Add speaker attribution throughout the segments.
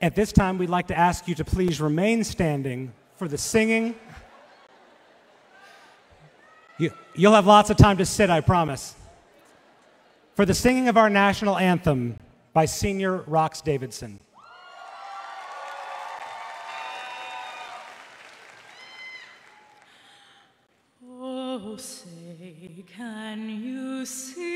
Speaker 1: At this time, we'd like to ask you to please remain standing for the singing. You, you'll have lots of time to sit, I promise. For the singing of our national anthem by Senior Rox Davidson.
Speaker 2: Oh, say, can you see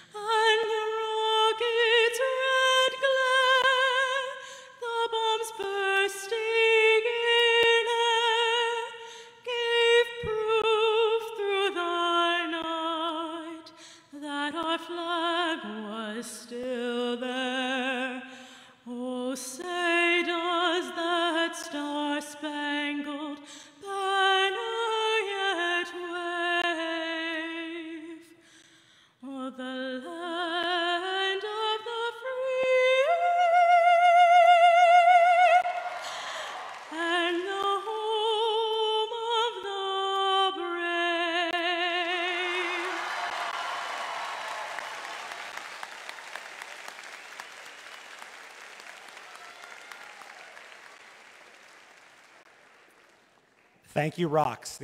Speaker 2: say does that star-spangled
Speaker 1: Thank you, Rox.